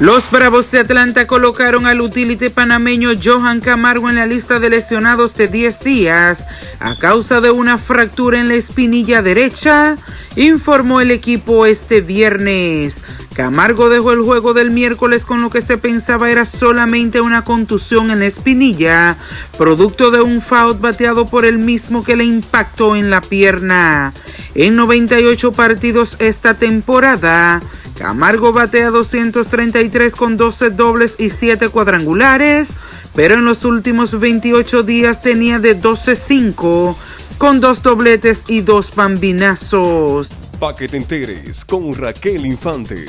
Los Bravos de Atlanta colocaron al utility panameño Johan Camargo en la lista de lesionados de 10 días a causa de una fractura en la espinilla derecha, informó el equipo este viernes. Camargo dejó el juego del miércoles con lo que se pensaba era solamente una contusión en la espinilla, producto de un foul bateado por el mismo que le impactó en la pierna. En 98 partidos esta temporada, Camargo batea 233 con 12 dobles y 7 cuadrangulares, pero en los últimos 28 días tenía de 12-5 con dos dobletes y dos bambinazos. Pa' que te enteres con Raquel Infante.